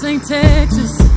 St. Texas.